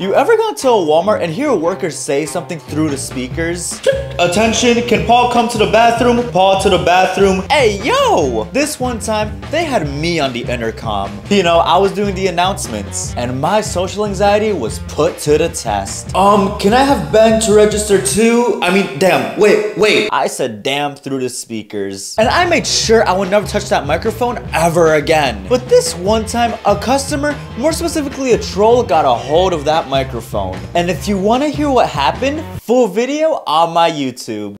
You ever gone to a Walmart and hear a worker say something through the speakers? Attention, can Paul come to the bathroom? Paul to the bathroom. Hey, yo! This one time, they had me on the intercom. You know, I was doing the announcements, and my social anxiety was put to the test. Um, can I have Ben to register two? I mean, damn, wait, wait. I said damn through the speakers. And I made sure I would never touch that microphone ever again. But this one time, a customer, more specifically a troll, got a hold of that microphone. And if you want to hear what happened, full video on my YouTube.